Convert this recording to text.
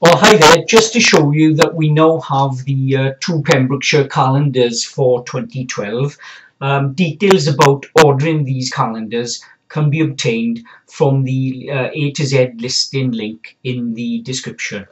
Well, hi there. Just to show you that we now have the uh, two Pembrokeshire calendars for 2012. Um, details about ordering these calendars can be obtained from the uh, A to Z listing link in the description.